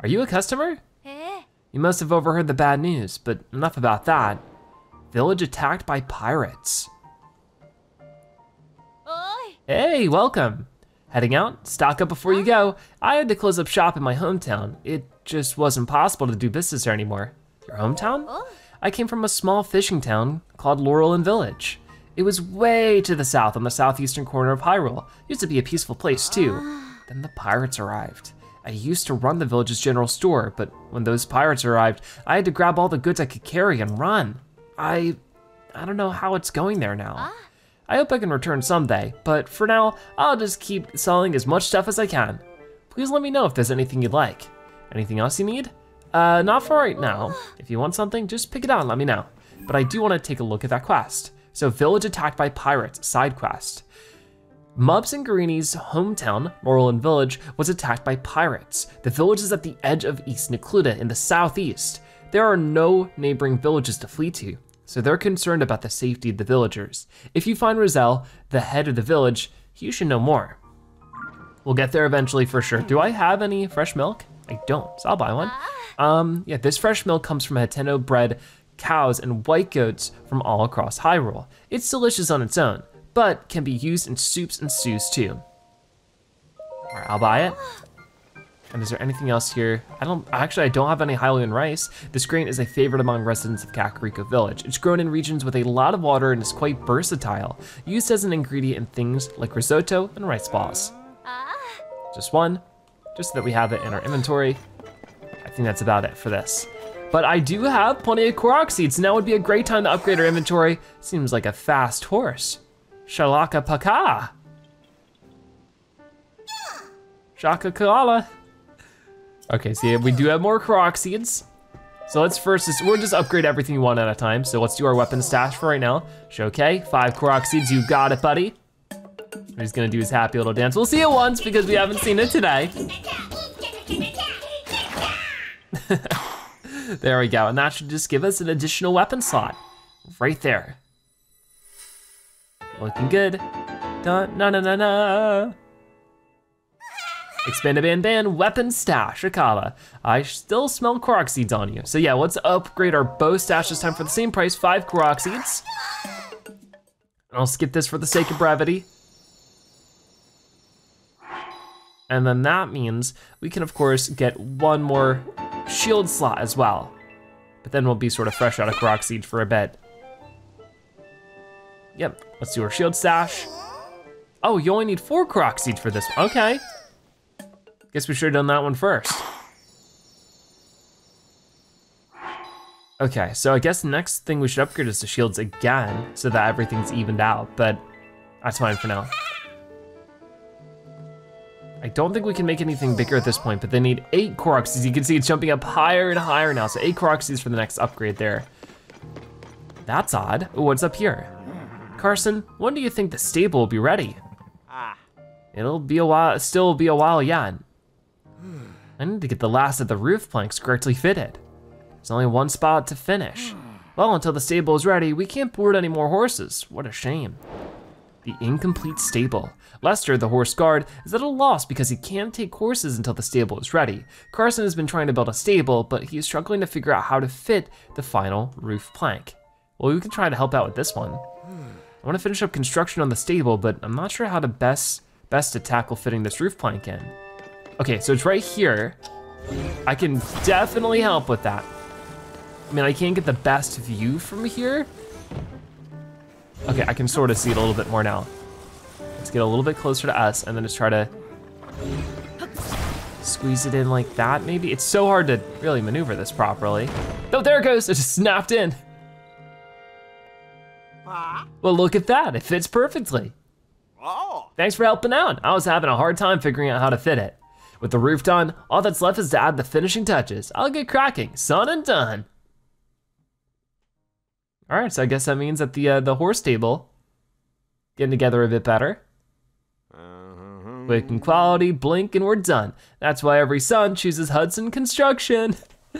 Speaker 1: Are you a customer? You must have overheard the bad news, but enough about that. Village attacked by pirates.
Speaker 2: Oi!
Speaker 1: Hey, welcome. Heading out? Stock up before you go. I had to close up shop in my hometown. It just wasn't possible to do business there anymore. Your hometown?
Speaker 2: Oh.
Speaker 1: I came from a small fishing town called Lurelin Village. It was way to the south on the southeastern corner of Hyrule. Used to be a peaceful place too. Ah. Then the pirates arrived. I used to run the village's general store, but when those pirates arrived, I had to grab all the goods I could carry and run. I I don't know how it's going there now. I hope I can return someday, but for now, I'll just keep selling as much stuff as I can. Please let me know if there's anything you'd like. Anything else you need? Uh, not for right now. If you want something, just pick it out and let me know. But I do want to take a look at that quest. So, village attacked by pirates, side quest. Mubs and Garini's hometown, Morland Village, was attacked by pirates. The village is at the edge of East Necluda in the southeast. There are no neighboring villages to flee to, so they're concerned about the safety of the villagers. If you find Rozel, the head of the village, you should know more. We'll get there eventually for sure. Do I have any fresh milk? I don't, so I'll buy one. Um, yeah, this fresh milk comes from Hateno bred cows and white goats from all across Hyrule. It's delicious on its own, but can be used in soups and stews too. All right, I'll buy it. And is there anything else here? I don't, actually I don't have any Hylian rice. This grain is a favorite among residents of Kakariko Village. It's grown in regions with a lot of water and is quite versatile, used as an ingredient in things like risotto and rice balls. Just one, just so that we have it in our inventory. I think that's about it for this. But I do have plenty of Korok seeds, now would be a great time to upgrade our inventory. Seems like a fast horse. Shalaka Paka. Shaka Koala. Okay, so we do have more seeds. So let's first, just, we'll just upgrade everything one at a time. So let's do our weapon stash for right now. Shoke, five seeds, you got it, buddy. He's gonna do his happy little dance. We'll see it once because we haven't seen it today. there we go, and that should just give us an additional weapon slot. Right there. Looking good. Dun, na na na na. Expanded band band, weapon stash, Akala. I still smell Korok seeds on you. So yeah, let's upgrade our bow stash this time for the same price, five Korok seeds. I'll skip this for the sake of brevity. And then that means we can of course get one more shield slot as well. But then we'll be sort of fresh out of Korok Seed for a bit. Yep, let's do our shield stash. Oh, you only need four Korok Seeds for this one, okay. Guess we should have done that one first. Okay, so I guess the next thing we should upgrade is the shields again, so that everything's evened out, but that's fine for now. I don't think we can make anything bigger at this point, but they need eight Korok seeds. You can see it's jumping up higher and higher now, so eight Korok seeds for the next upgrade there. That's odd. Ooh, what's up here? Carson, when do you think the stable will be ready? Ah. It'll be a while, still be a while yet. I need to get the last of the roof planks correctly fitted. There's only one spot to finish. Well, until the stable is ready, we can't board any more horses. What a shame. The incomplete stable. Lester, the horse guard, is at a loss because he can't take horses until the stable is ready. Carson has been trying to build a stable, but he is struggling to figure out how to fit the final roof plank. Well, we can try to help out with this one. I want to finish up construction on the stable, but I'm not sure how to best best to tackle fitting this roof plank in. Okay, so it's right here. I can definitely help with that. I mean, I can't get the best view from here. Okay, I can sort of see it a little bit more now. Let's get a little bit closer to us and then just try to squeeze it in like that, maybe? It's so hard to really maneuver this properly. Oh, there it goes, it just snapped in. Well, look at that, it fits perfectly.
Speaker 3: Oh.
Speaker 1: Thanks for helping out. I was having a hard time figuring out how to fit it. With the roof done, all that's left is to add the finishing touches. I'll get cracking, son and done. All right, so I guess that means that the uh, the horse stable getting together a bit better. Quick and quality, blink, and we're done. That's why every son chooses Hudson Construction.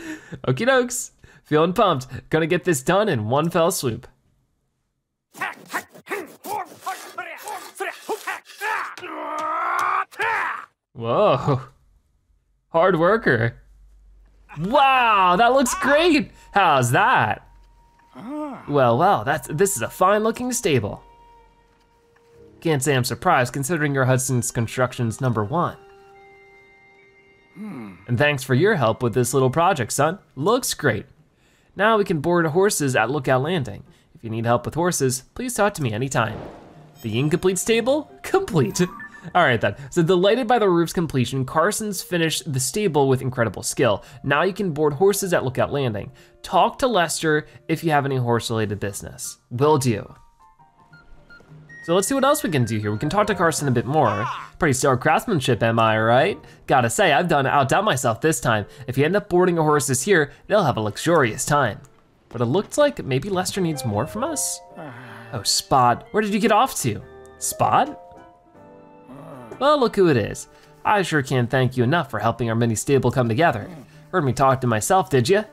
Speaker 1: Okie dokes, feeling pumped. Gonna get this done in one fell swoop. Whoa, hard worker. Wow, that looks great. How's that? Well, well, that's this is a fine looking stable. Can't say I'm surprised considering you're Hudson's Construction's number one. And thanks for your help with this little project, son. Looks great. Now we can board horses at Lookout Landing. If you need help with horses, please talk to me anytime. The incomplete stable? Complete. All right then, so delighted by the roof's completion, Carson's finished the stable with incredible skill. Now you can board horses at Lookout Landing. Talk to Lester if you have any horse related business. Will do. So let's see what else we can do here. We can talk to Carson a bit more. Pretty stellar craftsmanship, am I right? Gotta say, I've done outdone myself this time. If you end up boarding a horses here, they'll have a luxurious time. But it looks like maybe Lester needs more from us. Oh, Spot, where did you get off to? Spot? Well, look who it is. I sure can't thank you enough for helping our mini stable come together. Heard me talk to myself, did you?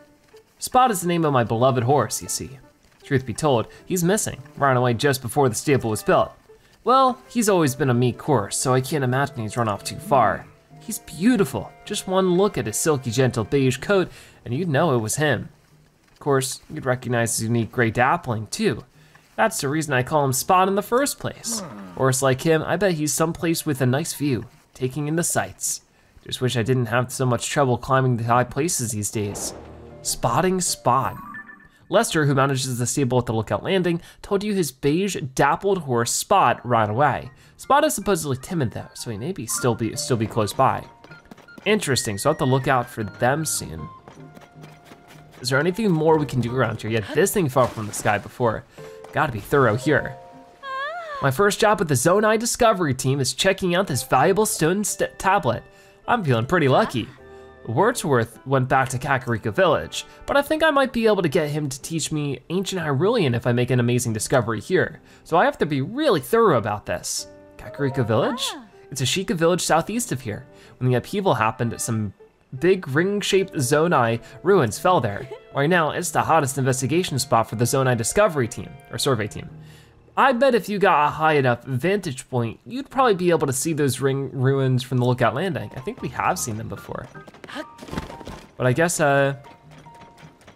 Speaker 1: Spot is the name of my beloved horse, you see. Truth be told, he's missing, ran away just before the stable was built. Well, he's always been a meek horse, so I can't imagine he's run off too far. He's beautiful, just one look at his silky gentle beige coat and you'd know it was him. Of course, you'd recognize his unique gray dappling too. That's the reason I call him Spot in the first place. Hmm. Horse like him, I bet he's someplace with a nice view, taking in the sights. Just wish I didn't have so much trouble climbing the high places these days. Spotting Spot. Lester, who manages the stable at the Lookout Landing, told you his beige, dappled horse Spot ran away. Spot is supposedly timid though, so he may be still be still be close by. Interesting, so I'll have to look out for them soon. Is there anything more we can do around here? Yeah, this thing fell from the sky before. Gotta be thorough here. My first job with the Zonai Discovery team is checking out this valuable stone st tablet. I'm feeling pretty lucky. Wordsworth went back to Kakariko Village, but I think I might be able to get him to teach me Ancient Hyrulean if I make an amazing discovery here. So I have to be really thorough about this. Kakariko Village? It's a Sheikah village southeast of here. When the upheaval happened, some big ring-shaped Zonai ruins fell there. Right now, it's the hottest investigation spot for the Zonai Discovery team, or survey team. I bet if you got a high enough vantage point, you'd probably be able to see those ring ruins from the lookout landing. I think we have seen them before. But I guess uh,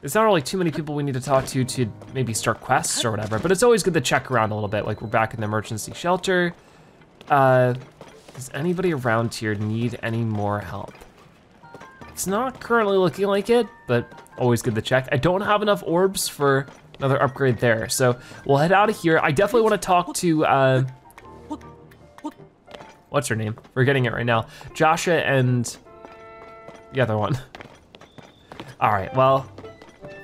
Speaker 1: there's not really too many people we need to talk to to maybe start quests or whatever, but it's always good to check around a little bit, like we're back in the emergency shelter. Uh, does anybody around here need any more help? It's not currently looking like it, but always good to check. I don't have enough orbs for another upgrade there. So we'll head out of here. I definitely wanna talk to, uh, what's her name? Forgetting it right now. Joshua and the other one. All right, well,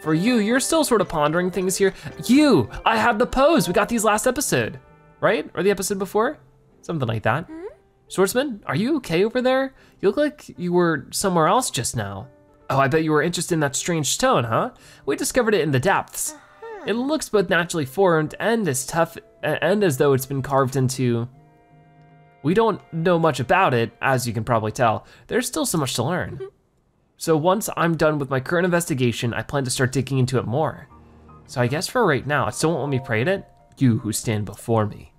Speaker 1: for you, you're still sort of pondering things here. You, I have the Poes. We got these last episode, right? Or the episode before? Something like that. Swordsman, are you okay over there? You look like you were somewhere else just now. Oh, I bet you were interested in that strange stone, huh? We discovered it in the depths. Uh-huh. It looks both naturally formed and as tough, and as though it's been carved into. We don't know much about it, as you can probably tell. There's still so much to learn. Mm-hmm. So once I'm done with my current investigation, I plan to start digging into it more. So I guess for right now, it still won't let me pray to it. You who stand before me.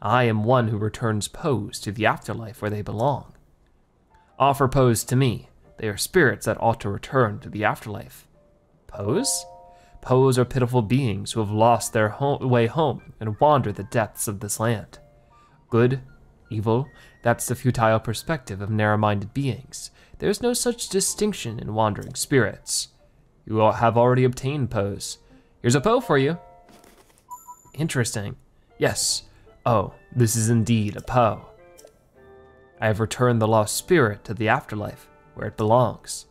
Speaker 1: I am one who returns Poes to the afterlife where they belong. Offer Poes to me. They are spirits that ought to return to the afterlife. Poes? Poes are pitiful beings who have lost their way home and wander the depths of this land. Good, evil, that's the futile perspective of narrow-minded beings. There's no such distinction in wandering spirits. You have already obtained Poes. Here's a Poe for you. Interesting. Yes. Oh, this is indeed a Poe. I have returned the lost spirit to the afterlife, where it belongs.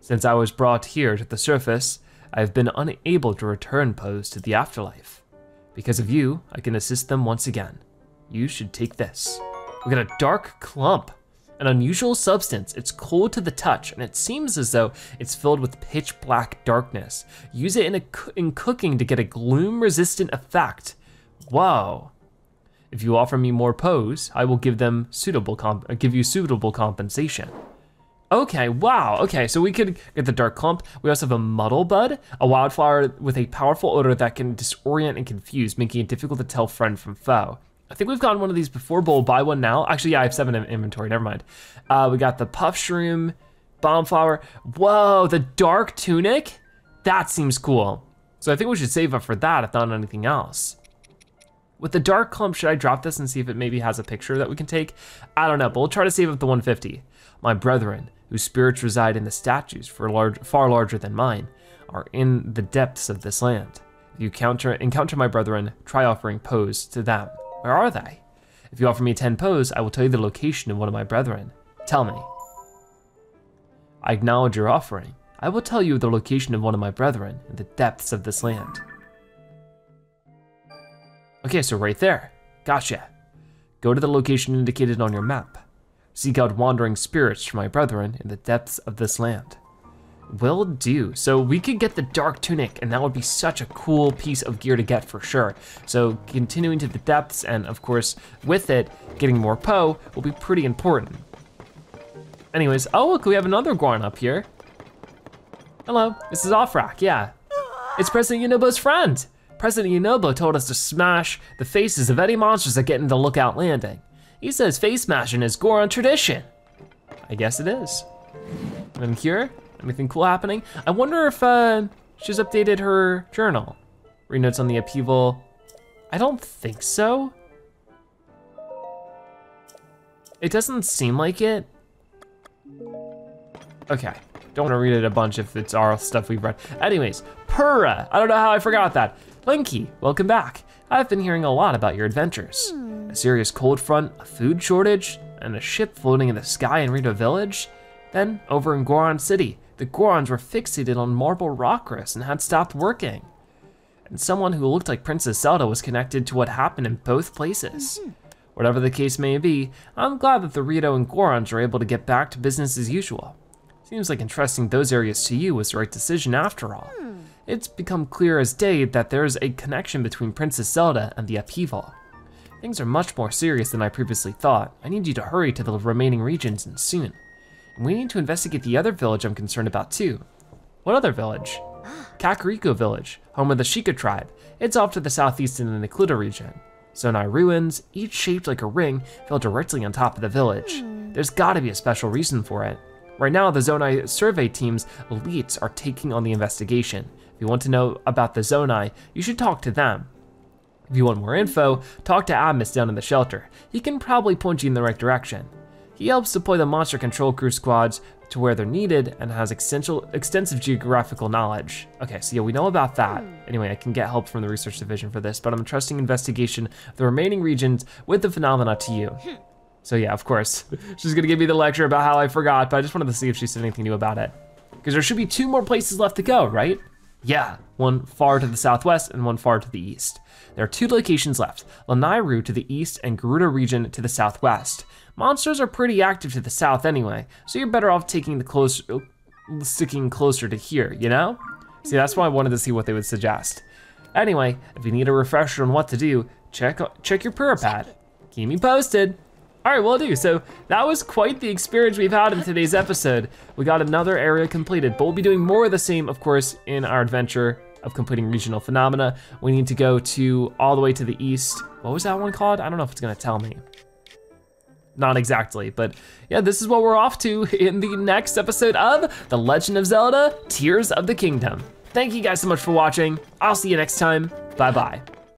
Speaker 1: Since I was brought here to the surface, I have been unable to return Poes to the afterlife. Because of you, I can assist them once again. You should take this. We got a dark clump. An unusual substance, it's cold to the touch, and it seems as though it's filled with pitch black darkness. Use it in, a, in cooking to get a gloom resistant effect. Whoa. If you offer me more poes, I will give them suitable give you suitable compensation. Okay, wow, okay, so we could get the dark clump. We also have a muddle bud, a wildflower with a powerful odor that can disorient and confuse, making it difficult to tell friend from foe. I think we've gotten one of these before, but we'll buy one now. Actually, yeah, I have seven in inventory, never mind. Uh, we got the puff shroom, bomb flower. Whoa, the dark tunic? That seems cool. So I think we should save up for that if not anything else. With the dark clump, should I drop this and see if it maybe has a picture that we can take? I don't know, but we'll try to save up the 150. My brethren, whose spirits reside in the statues for large, far larger than mine, are in the depths of this land. If you encounter, encounter my brethren, try offering Poes to them. Where are they? If you offer me 10 Poes, I will tell you the location of one of my brethren. Tell me. I acknowledge your offering. I will tell you the location of one of my brethren in the depths of this land. Okay, so right there. Gotcha. Go to the location indicated on your map. Seek out wandering spirits for my brethren in the depths of this land. Will do. So we could get the dark tunic and that would be such a cool piece of gear to get for sure. So continuing to the depths and of course with it, getting more Poe will be pretty important. Anyways, oh look, we have another Goron up here. Hello, this is Offrak, yeah. It's President Yunobo's friend. President Yunobo told us to smash the faces of any monsters that get into Lookout Landing. He says face smashing is Goron tradition. I guess it is. I'm here, anything cool happening? I wonder if uh, she's updated her journal. Read notes on the upheaval. I don't think so. It doesn't seem like it. Okay, don't wanna read it a bunch if it's our stuff we've read. Anyways, Purah, I don't know how I forgot that. Linky, welcome back. I've been hearing a lot about your adventures. A serious cold front, a food shortage, and a ship floating in the sky in Rito Village. Then, over in Goron City, the Gorons were fixated on marble Rock Roast and had stopped working. And someone who looked like Princess Zelda was connected to what happened in both places. Whatever the case may be, I'm glad that the Rito and Gorons are able to get back to business as usual. Seems like entrusting those areas to you was the right decision after all. Hmm. It's become clear as day that there's a connection between Princess Zelda and the upheaval. Things are much more serious than I previously thought. I need you to hurry to the remaining regions and soon. And we need to investigate the other village I'm concerned about too. What other village? Kakariko village, home of the Sheikah tribe. It's off to the southeast in the Necluda region. Zonai ruins, each shaped like a ring, fell directly on top of the village. There's gotta be a special reason for it. Right now, the Zonai survey team's elites are taking on the investigation. If you want to know about the Zonai, you should talk to them. If you want more info, talk to Admus down in the shelter. He can probably point you in the right direction. He helps deploy the monster control crew squads to where they're needed and has extensive geographical knowledge. Okay, so yeah, we know about that. Anyway, I can get help from the research division for this, but I'm trusting investigation of the remaining regions with the phenomena to you. So yeah, of course, she's gonna give me the lecture about how I forgot, but I just wanted to see if she said anything new about it. Because there should be two more places left to go, right? Yeah, one far to the southwest and one far to the east. There are two locations left, Lanayru to the east and Gerudo region to the southwest. Monsters are pretty active to the south anyway, so you're better off taking the close, sticking closer to here, you know? See, that's why I wanted to see what they would suggest. Anyway, if you need a refresher on what to do, check, check your Purah Pad. Keep me posted. All right, well, do. So that was quite the experience we've had in today's episode. We got another area completed, but we'll be doing more of the same, of course, in our adventure of completing regional phenomena. We need to go to all the way to the east. What was that one called? I don't know if it's gonna tell me. Not exactly, but yeah, this is what we're off to in the next episode of The Legend of Zelda Tears of the Kingdom. Thank you guys so much for watching. I'll see you next time. Bye-bye.